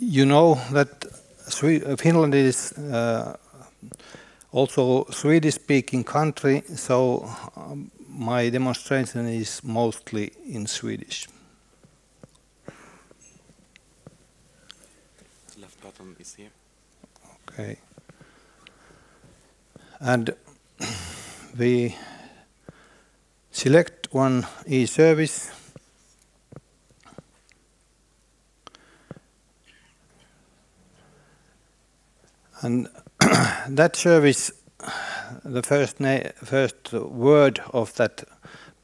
you know that Finland is uh, also Swedish-speaking country, so um, my demonstration is mostly in Swedish. Left button is here. Okay. And we select one e-service and that service the first first word of that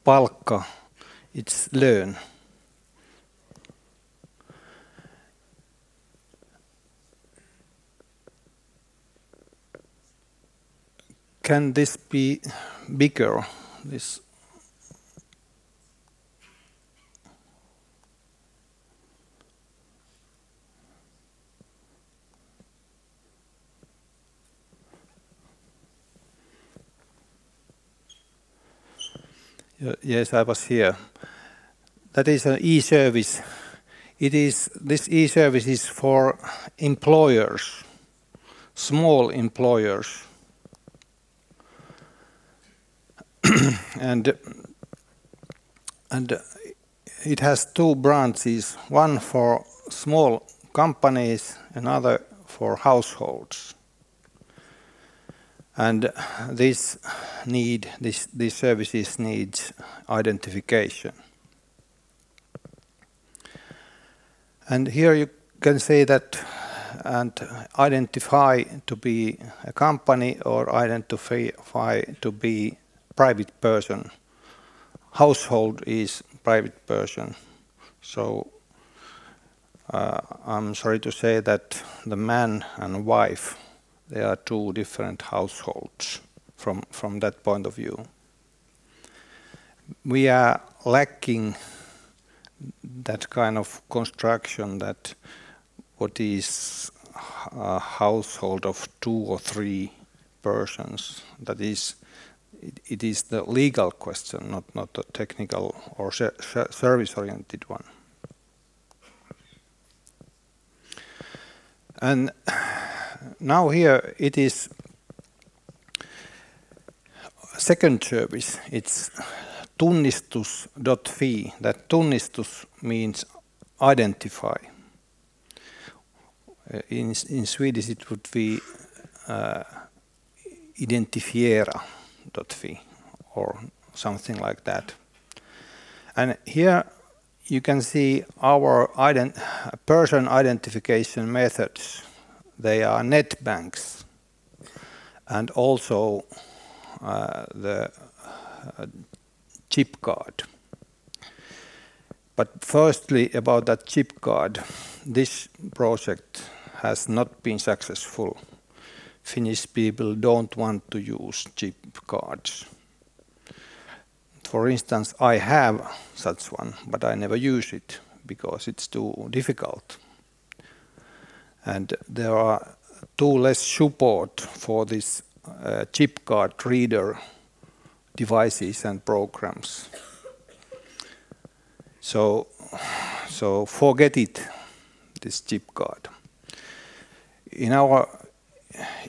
palkka it's learn can this be bigger? This Yes, I was here. That is an e-service. It is this e-service is for employers, small employers and and it has two branches, one for small companies, another for households. And this need, this, these services needs identification. And here you can say that and identify to be a company or identify to be private person. Household is private person. So uh, I'm sorry to say that the man and wife, they are two different households from, from that point of view. We are lacking that kind of construction that what is a household of two or three persons that is it, it is the legal question, not, not the technical or service-oriented one. And now here it is second service. It's tunnistus.fi. That tunnistus means identify. Uh, in, in Swedish it would be uh, identifiera fi or something like that. And here you can see our ident person identification methods. They are net banks and also uh, the uh, chip card. But firstly, about that chip card, this project has not been successful. Finnish people don't want to use chip cards. For instance, I have such one, but I never use it because it's too difficult. And there are too less support for this uh, chip card reader devices and programs. So, so forget it, this chip card. In our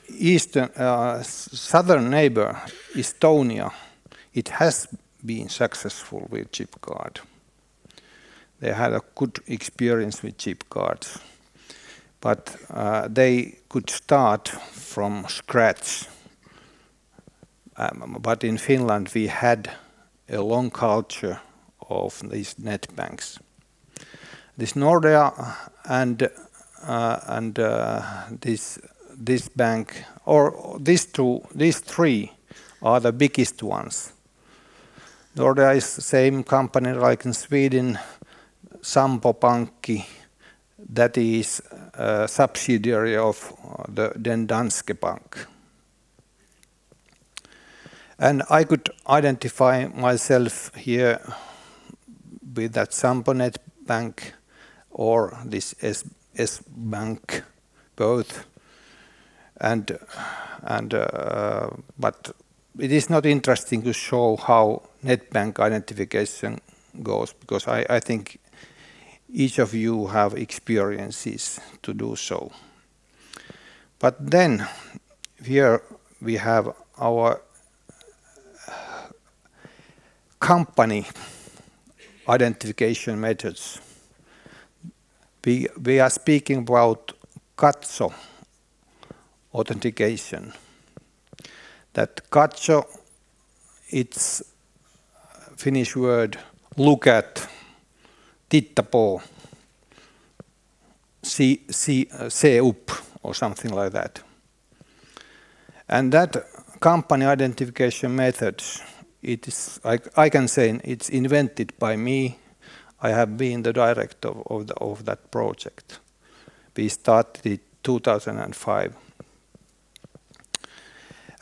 eastern, uh, southern neighbor, Estonia, it has been successful with chip card. They had a good experience with chip cards, but uh, they could start from scratch. Um, but in Finland, we had a long culture of these net banks. This Nordea and uh, and uh, this this bank, or these two, these three are the biggest ones. Nordea is the same company like in Sweden, Sampo Pankki, that is a subsidiary of the then Danske Bank. And I could identify myself here with that Samponet Bank or this S, Bank, both and and uh, but it is not interesting to show how net bank identification goes because I, I think each of you have experiences to do so. But then here we have our company identification methods. We, we are speaking about Katso authentication. That Katso, it's Finnish word look at, titta på, see, see, uh, se up, or something like that. And that company identification methods, it is, I, I can say it's invented by me. I have been the director of, the, of that project. We started it 2005.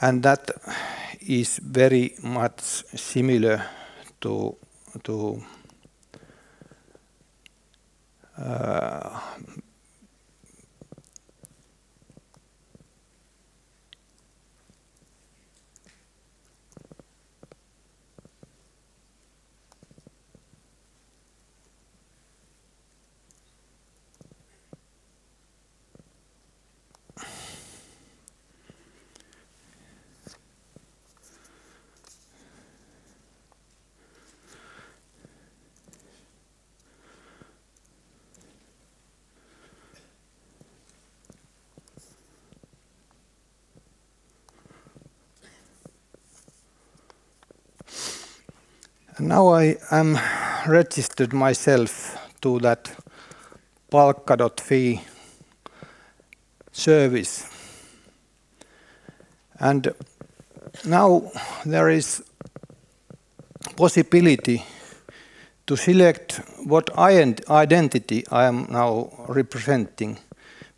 And that is very much similar to, to uh, Now I am registered myself to that Palkka.fi service. And now there is possibility to select what identity I am now representing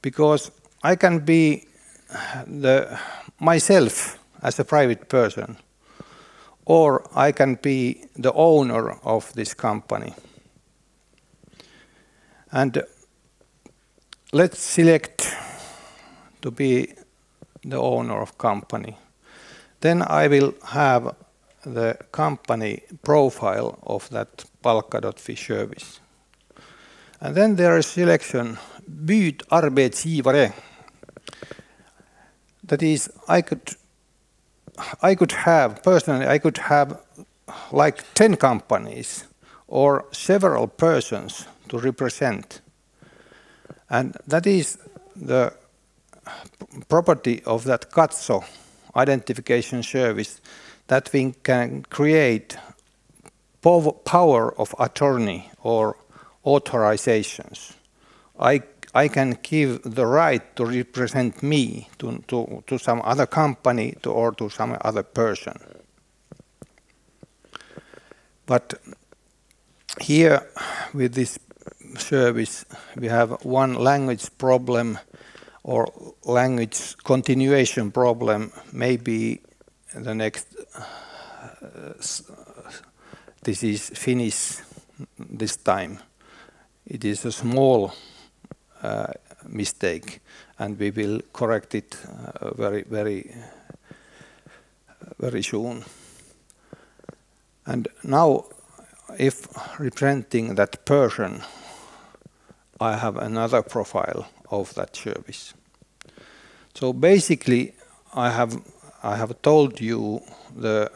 because I can be the myself as a private person or I can be the owner of this company. And let's select to be the owner of company. Then I will have the company profile of that Palkka.fi service. And then there is selection, byt arbetsgivare. That is, I could I could have, personally, I could have like 10 companies or several persons to represent. And that is the property of that Katso identification service that we can create power of attorney or authorizations. I I can give the right to represent me to, to, to some other company to, or to some other person. But here with this service we have one language problem or language continuation problem maybe the next uh, this is Finnish this time it is a small mistake, and we will correct it uh, very, very, very soon. And now, if representing that person, I have another profile of that service. So basically, I have I have told you the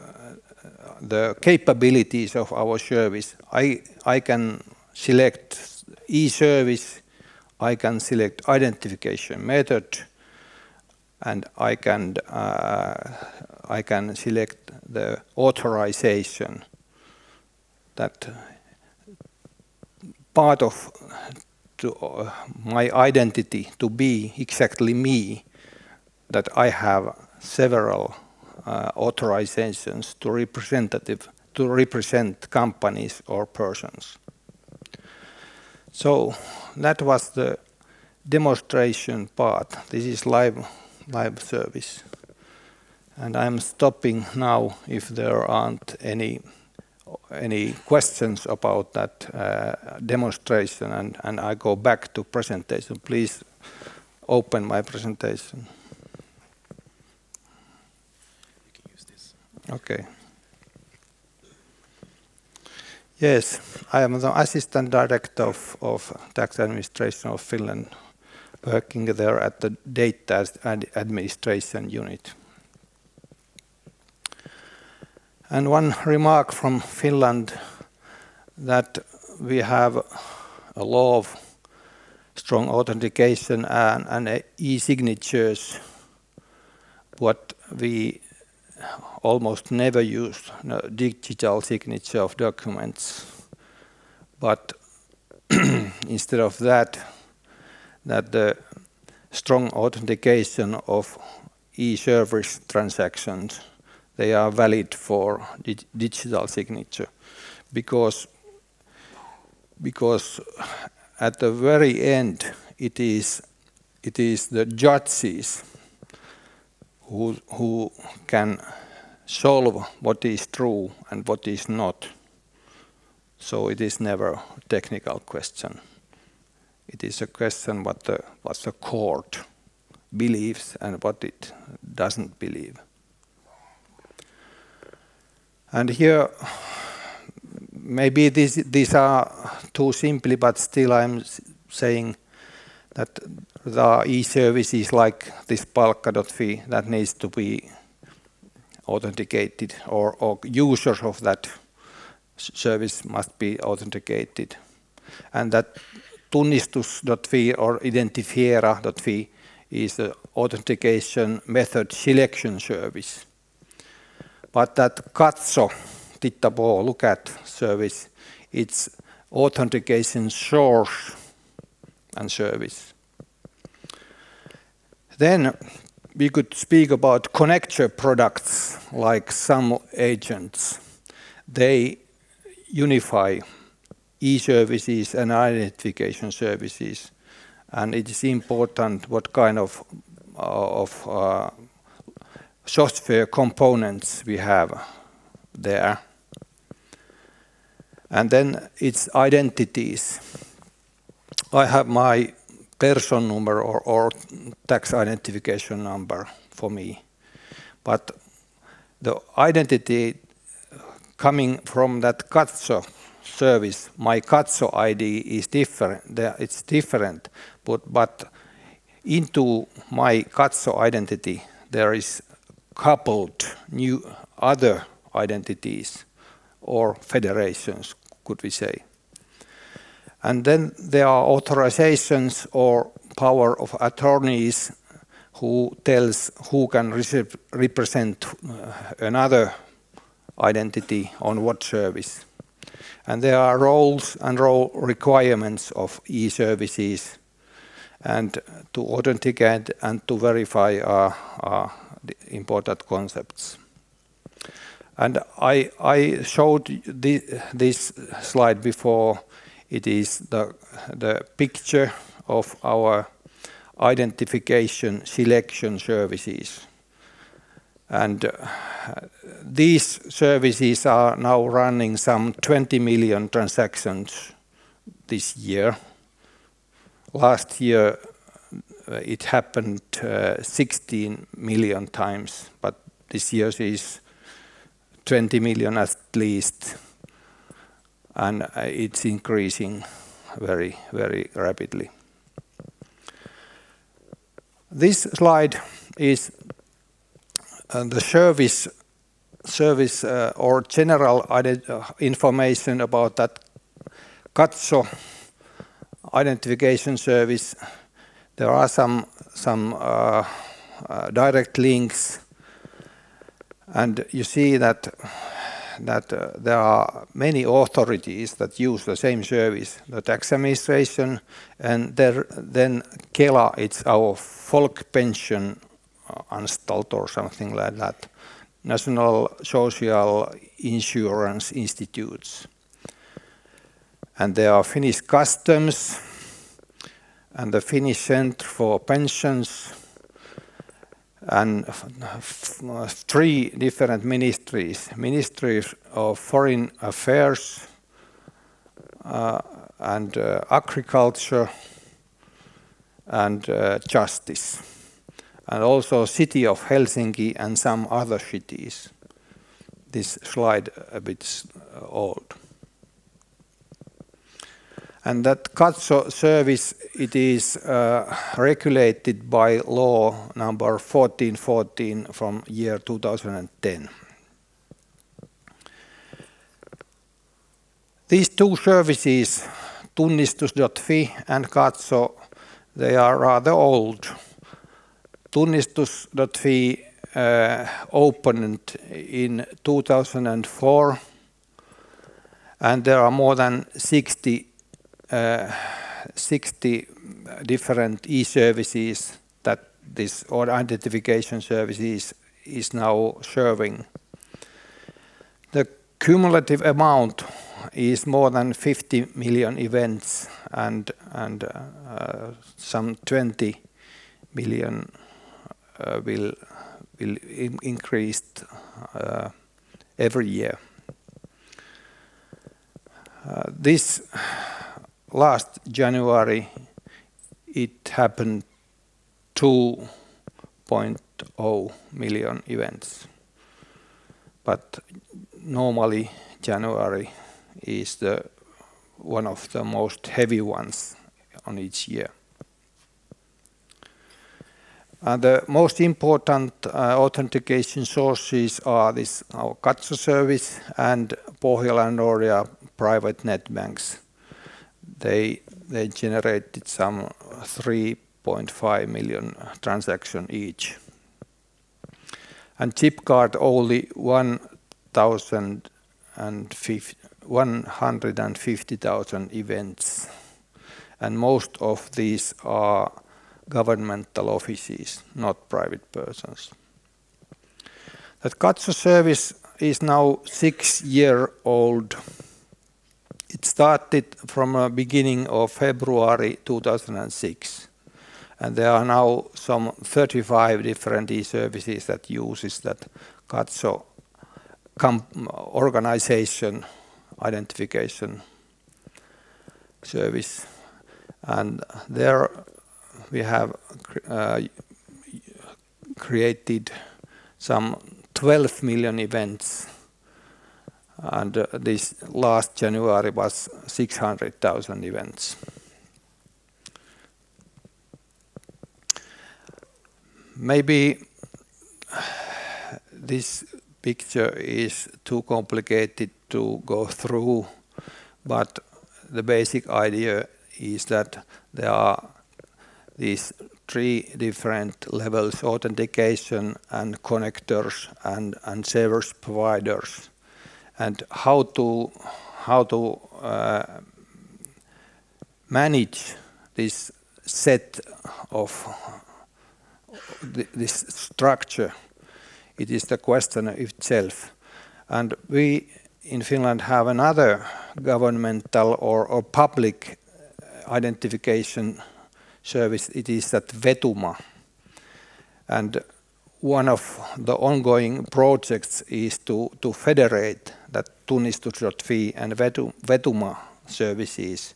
the capabilities of our service. I I can select e-service I can select identification method and I can uh, I can select the authorization that part of to, uh, my identity to be exactly me that I have several uh, authorizations to representative to represent companies or persons. So that was the demonstration part. This is live live service. And I'm stopping now if there aren't any any questions about that uh, demonstration and, and I go back to presentation. Please open my presentation. Okay. Yes, I am the assistant director of, of tax administration of Finland, working there at the data administration unit. And one remark from Finland that we have a law of strong authentication and, and e-signatures, what we almost never used digital signature of documents, but instead of that, that the strong authentication of e-service transactions, they are valid for dig digital signature, because because at the very end it is it is the judges who who can solve what is true and what is not. So it is never a technical question. It is a question what the what the court believes and what it doesn't believe. And here, maybe these these are too simply, but still I'm saying that the e-services like this Palkka.fi that needs to be authenticated or, users of that service must be authenticated. And that tunnistus.fi or identifiera.fi is the authentication method selection service. But that Katso, Titta på, look at service, it's authentication source and service. Then we could speak about connector products like some agents. They unify e-services and identification services. And it is important what kind of, of uh, software components we have there. And then it's identities. I have my person number or, or tax identification number for me. But the identity coming from that Katso service, my Katso ID is different. It's different, but but into my Katso identity there is coupled new other identities or federations, could we say. And then there are authorizations or power of attorneys who tells who can represent uh, another identity on what service. And there are roles and role requirements of e-services and to authenticate and to verify are, important concepts. I showed this slide before it is the, the picture of our identification selection services. And uh, these services are now running some 20 million transactions this year. Last year uh, it happened uh, 16 million times, but this year is 20 million at least and uh, it's increasing very, very rapidly. This slide is uh, the service service uh, or general information about that Katso identification service. There are some some direct links, and you see that that uh, there are many authorities that use the same service, the tax administration, and there, then Kela, it's our folk pension anstalt or something like that, National Social Insurance Institutes. And there are Finnish Customs and the Finnish Center for Pensions, and three different ministries. Ministries of foreign affairs uh, and uh, agriculture and uh, justice. And also city of helsinki and some other cities. This slide a bit old And that Katso service, it is uh, regulated by law number 1414 from year 2010. These two services, Tunnistus.fi and Katso, they are rather old. Tunnistus.fi uh, opened in 2004 and there are more than 60 uh, 60 different e-services that this or identification services is now serving. The cumulative amount is more than 50 million events and and uh, some 20 million uh, will will in increase uh, every year. Uh, this last January, it happened 2.0 million events. But normally January is the one of the most heavy ones on each year. And the most important uh, authentication sources are this our Katso service and Pohjola and Nordea private net banks they they generated some 3.5 million transaction each. And Chipcard only 150,000 events. And most of these are governmental offices, not private persons. That Katso service is now six year old it started from the beginning of February 2006. And there are now some 35 different e-services that uses that Katso organization identification service. And there we have uh, created some 12 million events and uh, this last January was 600,000 events. Maybe this picture is too complicated to go through, but the basic idea is that there are these three different levels, authentication and connectors and, and service providers and how to how to uh, manage this set of this structure. It is the question itself, and we in Finland have another governmental or, or public identification service. It is that Vetuma, and one of the ongoing projects is to, to federate that Tunnistus.fi and Vetuma services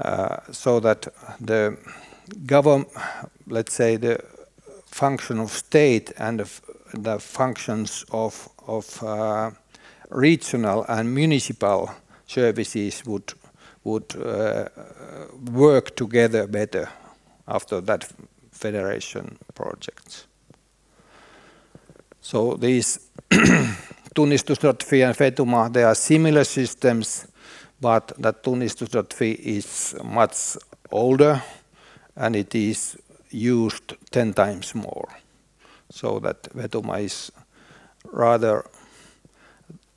uh, so that the government, let's say the function of state and the, functions of, of uh, regional and municipal services would would uh, work together better after that federation projects. So these Tunnistus.fi and Vetuma, they are similar systems, but that Tunnistus.fi is much older and it is used 10 times more. So that Vetuma is rather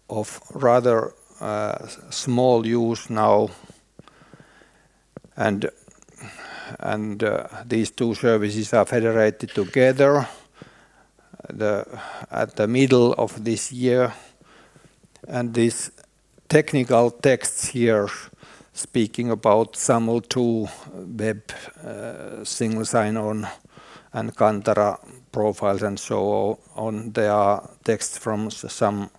of rather uh, small use now and and uh, these two services are federated together the at the middle of this year and these technical texts here speaking about SAML 2 web uh, single sign-on and Kantara profiles and so on. There are texts from some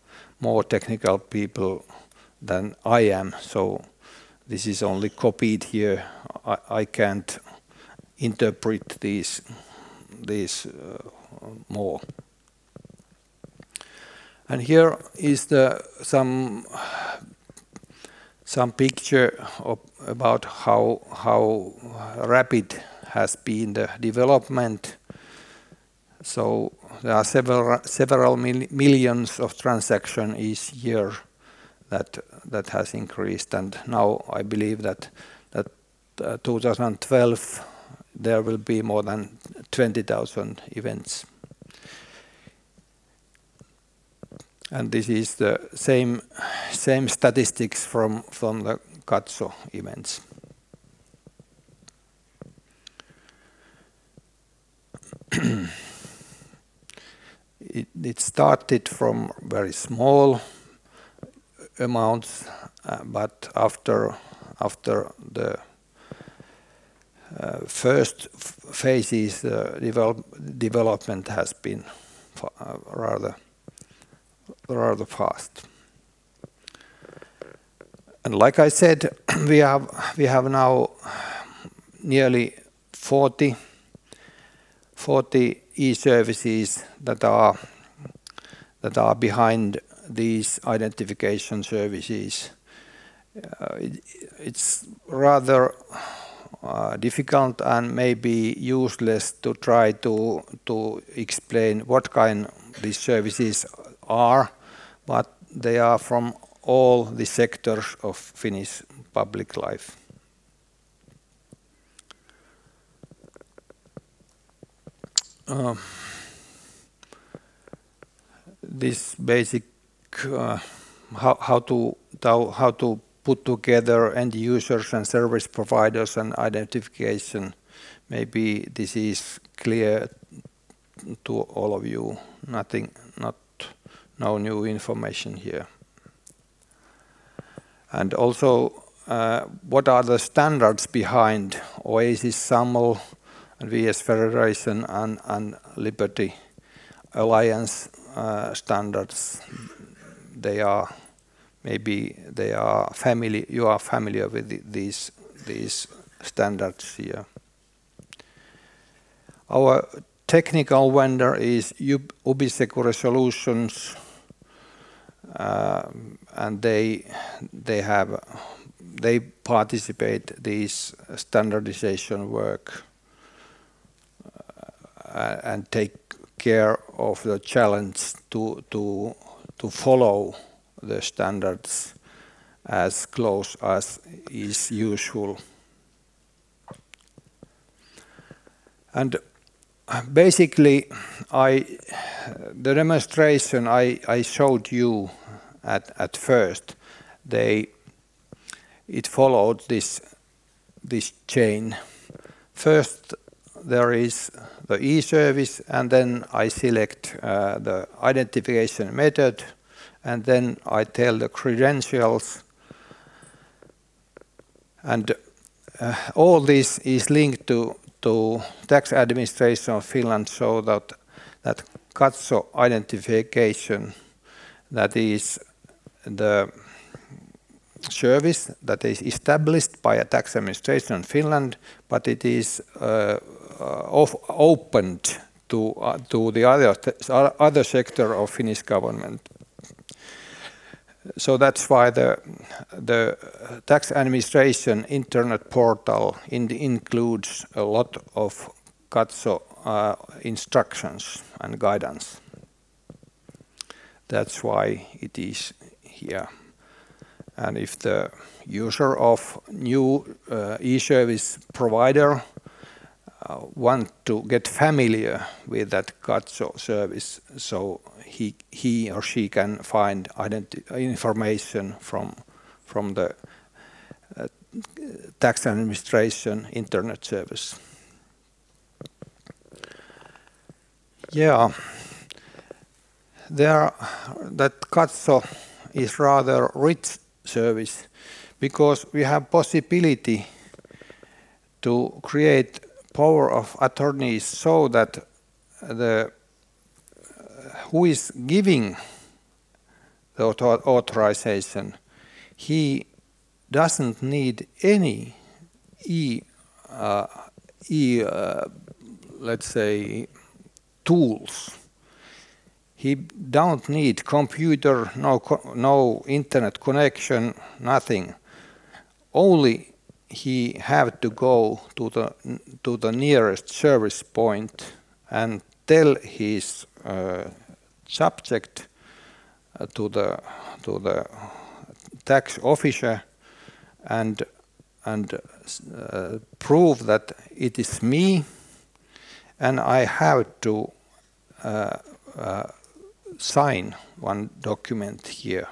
more technical people than I am, so this is only copied here. I, I can't interpret these these uh, more. And here is the some some picture of, about how how rapid has been the development. So there are several several mil millions of transactions each year that that has increased, and now I believe that that uh, 2012 there will be more than 20,000 events. And this is the same same statistics from from the Katso events. it, it started from very small amounts, uh, but after after the first phases, uh, develop, development has been uh, rather rather fast. And like I said, we have we have now nearly 40 40 e-services that are that are behind these identification services. Uh, it, it's rather uh, difficult and maybe useless to try to to explain what kind these services are, but they are from all the sectors of Finnish public life. Uh, this basic uh, how, how to how to put together end users and service providers and identification. Maybe this is clear to all of you. Nothing, not no new information here. And also, uh, what are the standards behind OASIS SAML and WS Federation and, and Liberty Alliance uh, standards? They are maybe they are family. You are familiar with the, these these standards here. Our technical vendor is Ubisecure Solutions, uh, and they they have they participate these standardization work uh, and take care of the challenge to to to follow the standards as close as is usual. And basically, I the demonstration I, I showed you at, at first, they it followed this this chain. First, there is the e-service, and then I select uh, the identification method, and then I tell the credentials, and uh, all this is linked to to tax administration of Finland so that that Katso identification that is the service that is established by a tax administration in Finland, but it is uh, opened to uh, to the other other sector of Finnish government. So that's why the the tax administration internet portal in includes a lot of Katso uh, instructions and guidance. That's why it is here. And if the user of new uh, e-service provider uh, want to get familiar with that Katso service, so he he or she can find information from from the uh, tax administration internet service. Yeah, there that Katso is rather rich service because we have possibility to create power of attorneys so that the who is giving the authorization he doesn't need any e uh, e uh, let's say tools. He don't need computer no no internet connection nothing. Only he have to go to the to the nearest service point and tell his uh, subject uh, to the to the tax officer and and uh, prove that it is me and I have to uh, uh, sign one document here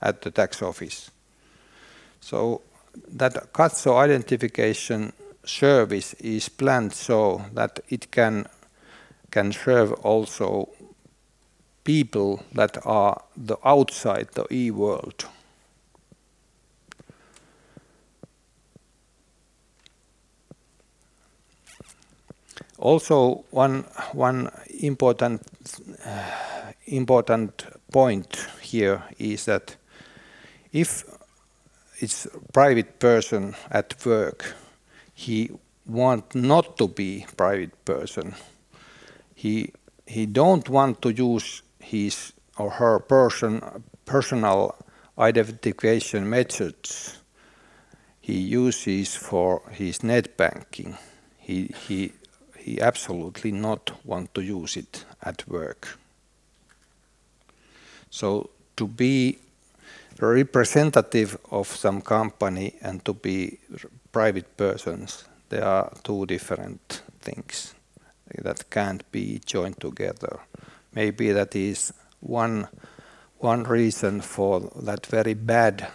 at the tax office. So that Katso identification service is planned so that it can can serve also people that are the outside the e-world. Also, one one important uh, important point here is that if it's private person at work, he want not to be private person. He he don't want to use his or her person personal identification methods. He uses for his net banking. He he he absolutely not want to use it at work. So to be representative of some company and to be private persons, there are two different things that can't be joined together. Maybe that is one one reason for that very bad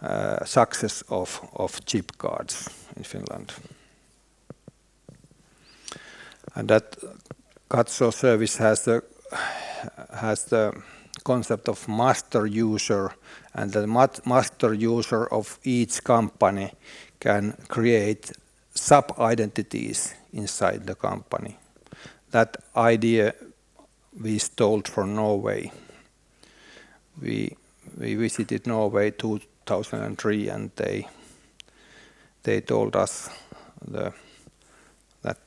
uh, success of, of chip cards in Finland. And that Katso service has the has the concept of master user and the master user of each company can create sub-identities inside the company. That idea we stole from Norway. We we visited Norway 2003 and they they told us the that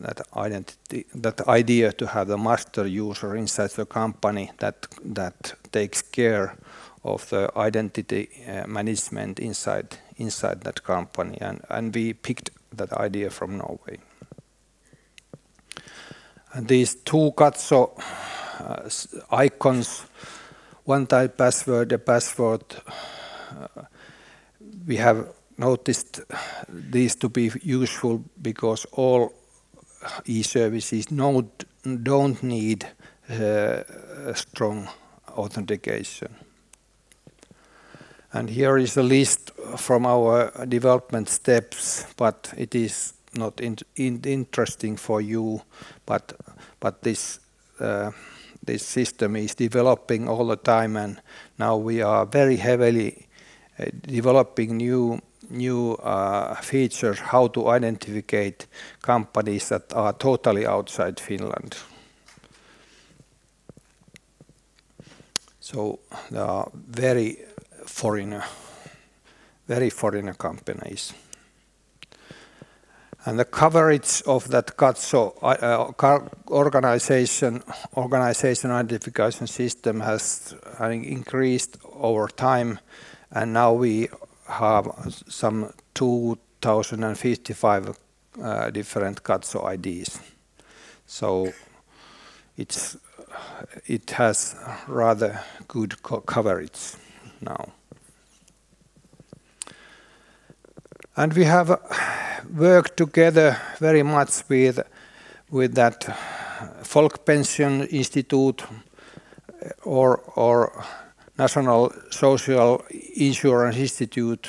that identity, that idea to have the master user inside the company that that takes care of the identity uh, management inside inside that company, and and we picked that idea from Norway. These two Katso uh, icons, one type password, a password. Uh, we have noticed these to be useful because all e-services don't, don't need uh, strong authentication. And here is a list from our development steps, but it is not in, in interesting for you. But but this uh, this system is developing all the time, and now we are very heavily uh, developing new new uh, features how to identify companies that are totally outside Finland. So they are very foreigner, very foreigner companies. And the coverage of that Katso uh, organization, organization identification system has increased over time, and now we have some 2,055 uh, different Katso IDs. So it's it has rather good coverage now. And we have uh, worked together very much with with that Folkpension Institute uh, or or National Social Insurance Institute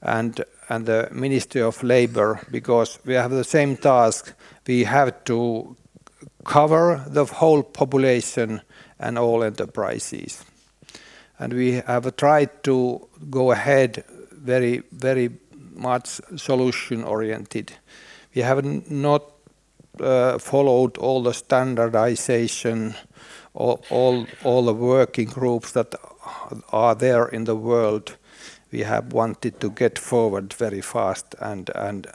and and the Ministry of Labor because we have the same task. We have to cover the whole population and all enterprises. And we have tried to go ahead very, very much solution oriented. We have not uh, followed all the standardization all, the working groups that are there in the world. We have wanted to get forward very fast and and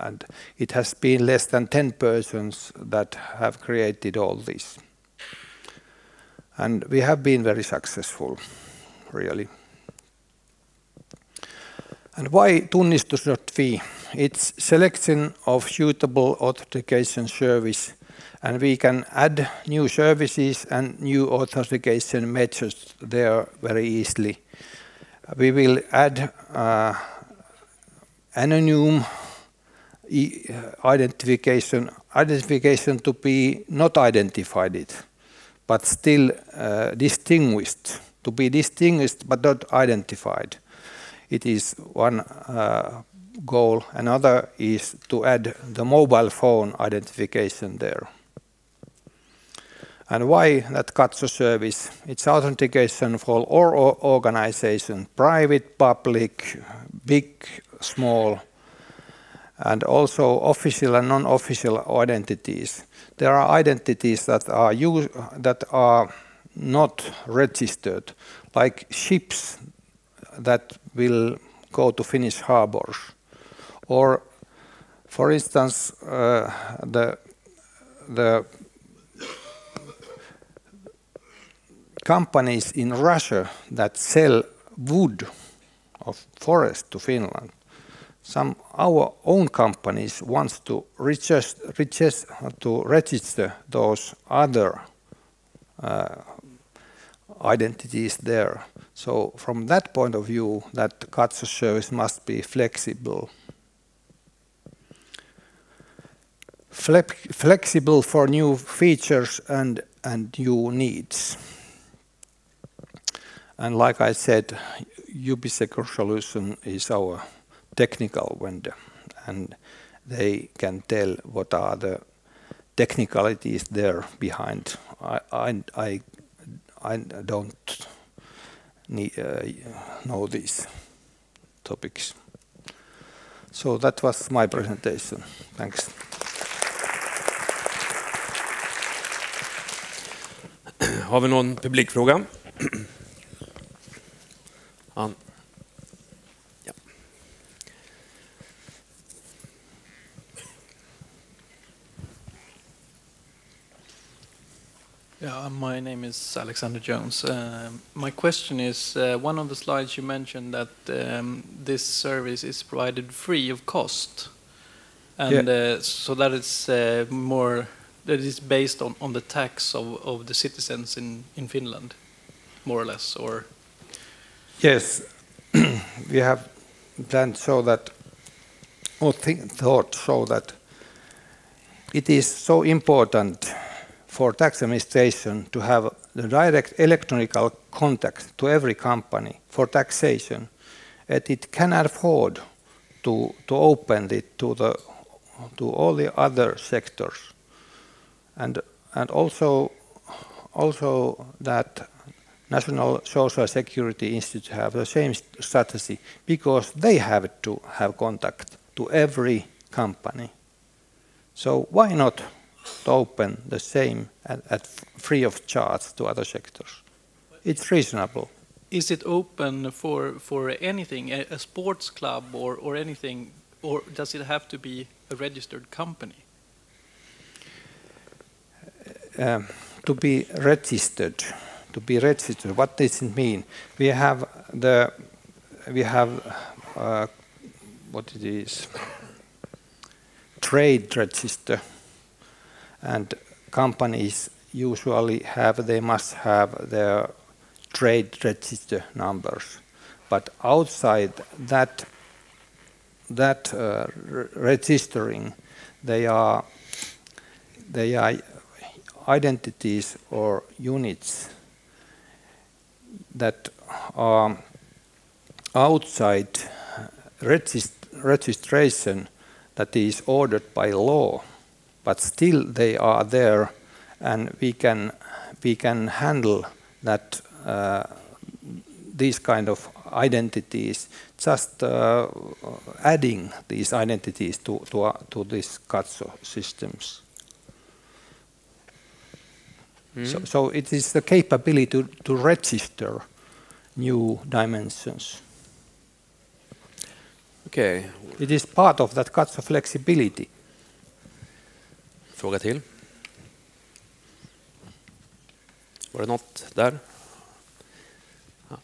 and it has been less than 10 persons that have created all this. And we have been very successful really And why Tunnistus.fi? It's selection of suitable authentication service, and we can add new services and new authentication methods there very easily. We will add uh, anonymous identification, identification to be not identified, but still uh, distinguished, to be distinguished but not identified. It is one uh, goal. Another is to add the mobile phone identification there. And why that Katso service? It's authentication for all organization, private, public, big, small, and also official and non-official identities. There are identities that are use, that are not registered, like ships that will go to Finnish harbors, or, for instance, uh, the the companies in Russia that sell wood of forest to Finland. Some our own companies wants to register, register, to register those other uh, identities there. So from that point of view, that Katso service must be flexible. Flex flexible for new features and, and new needs. And like I said, Ubisecure Solution is our technical vendor, and they can tell what are the technicalities there behind. I I I, I don't need, uh, know these topics. So that was my presentation. Thanks. Har vi någon publikfråga? Yeah, my name is Alexander Jones. Uh, my question is, uh, one of the slides you mentioned that um, this service is provided free of cost, and yeah. uh, so that it's uh, more that is based on, on the tax of, of the citizens in, in Finland, more or less, or yes, we have planned so that or think, thought so that it is so important for tax administration to have the direct electronic contact to every company for taxation, that it can afford to, to open it to, the, to all the other sectors. And, and also, also that National Social Security Institute have the same strategy because they have to have contact to every company. So why not to open the same at, at free of charge to other sectors. It's reasonable. Is it open for for anything, a, a sports club or or anything, or does it have to be a registered company? Um, to be registered, to be registered. What does it mean? We have the we have uh, what it is trade register and companies usually have they must have their trade register numbers. But outside that that uh, registering they are they are identities or units that are outside regist registration that is ordered by law but still they are there, and we can we can handle that uh, these kind of identities, just uh, adding these identities to to, uh, to these Katso systems. Mm. So, so it is the capability to, to register new dimensions. Okay. It is part of that Katso flexibility. Fråga till? Var det något där? Ja.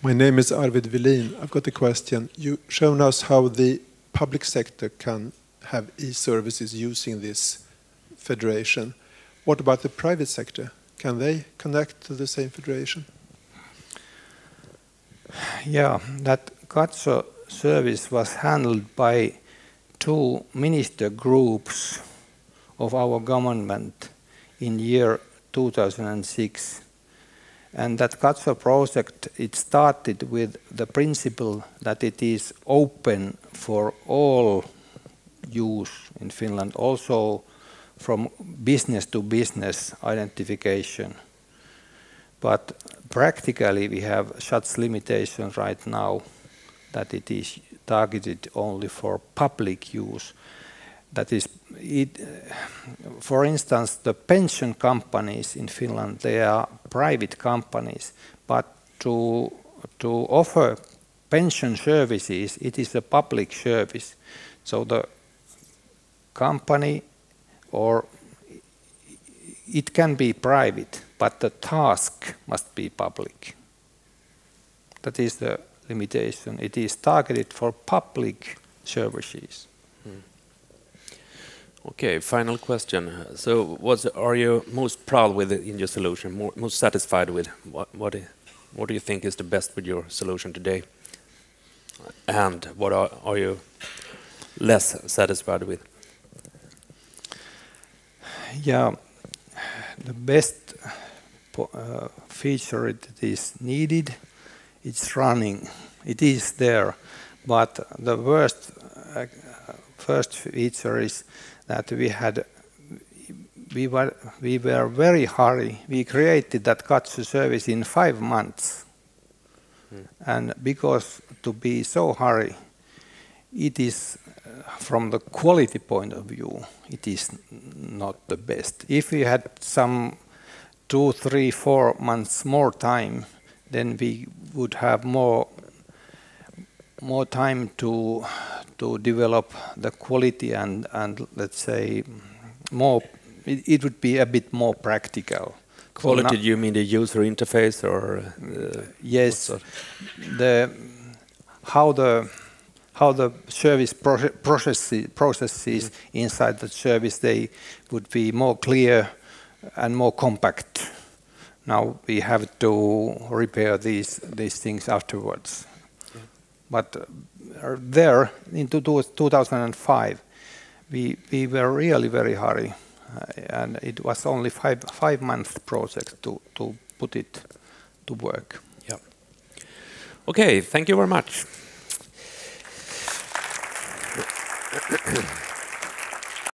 My name is Arvid Velin. I've got a question. You've shown us how the public sector can have e-services using this federation. What about the private sector? Can they connect to the same federation? Yeah, that Katso uh, service was handled by two minister groups of our government in year 2006 and that Katso project it started with the principle that it is open for all use in Finland also from business to business identification. But practically we have such limitations right now that it is targeted only for public use. That is, it, uh, for instance, the pension companies in Finland, they are private companies, but to, to offer pension services, it is a public service. So the company or it can be private, but the task must be public. That is the limitation. It is targeted for public services. Hmm. Okay, final question. So, what are you most proud with in your solution? More, most satisfied with? What, what, what do you think is the best with your solution today? And what are, are you less satisfied with? Yeah, the best uh, feature that is needed it's running, it is there. But the worst, uh, first feature is that we had, we were, we were very hurry. We created that Katso service in five months. Hmm. And because to be so hurry, it is uh, from the quality point of view, it is not the best. If we had some two, three, four months more time, then we would have more more time to to develop the quality and and let's say more it, it would be a bit more practical. Quality so you mean the user interface or uh, yes. the how the how the service processes, processes mm. -hmm. inside the service they would be more clear and more compact now we have to repair these these things afterwards. Yeah. But uh, there in 2005, we we were really very hurry, uh, and it was only five five month project to to put it to work. Yeah. Okay. Thank you very much.